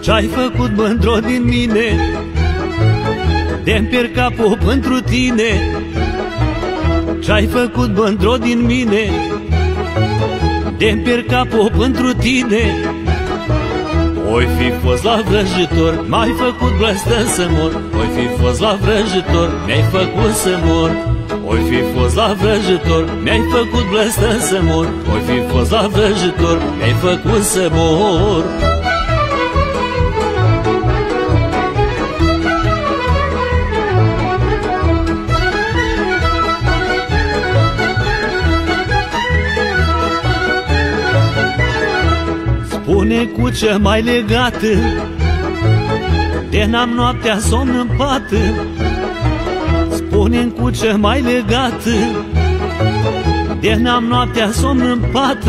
Ce-ai făcut mândro din mine? De-mi pierd capul pentru tine. Ce-ai făcut mândro din mine? De-mi pierd capul pentru tine. Oi fi fost la vrăjitor, m-ai făcut blestem să mor. Oi fi fost la vrăjitor, mi-ai făcut să mor. Oi fi fost la vrăjitor, mi-ai făcut blestem să mor. Oi fi fost la vrăjitor, mi-ai făcut să mor Spune cu ce mai legat. De n-am noaptea somn în pat. Spune cu ce mai legat. De n-am noaptea somn în pat.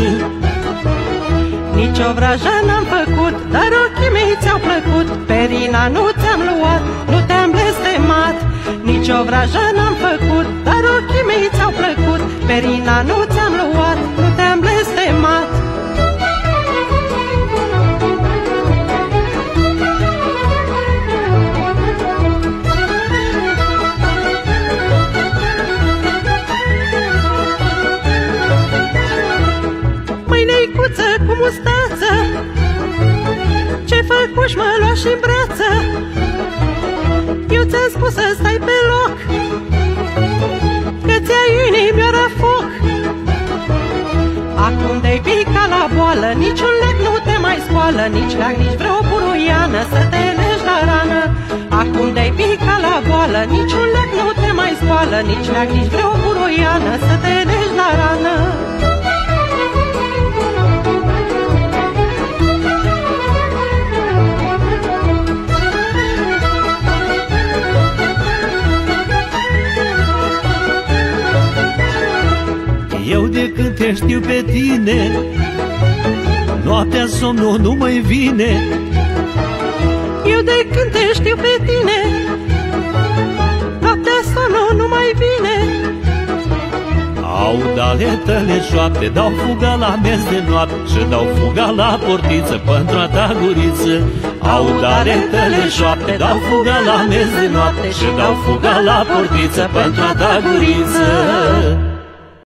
Nici o vrajă n-am făcut Dar ochii mei ți-au plăcut. Perina nu ți-am luat Nu te-am blestemat. Nici o vrajă n-am făcut Dar ochii mei ți-au plăcut. Perina nu Mâinecuță cu mustață. Ce făcuși mă lua și brață? Eu ți-am spus să stai pe loc Că ți-ai inimioara foc. Acum de pica la boală Niciun lec nu te mai scoală Nici leac, nici vreo buruiană Să te legi la rană. Acum de pica la boală Niciun lec nu te mai scoală Nici leac, nici vreo buruiană Să te legi la rană Eu de când te știu pe tine. Noaptea somnul nu mai vine. Eu de când te știu pe tine. Noaptea somnul nu mai vine. Aud ale tale șoapte Dau fuga la mes de noapte Și dau fuga la portiță Pentru a ta guriță. Aud ale tale șoapte Dau fuga la mes de noapte Și dau fuga la portiță Pentru a ta guriță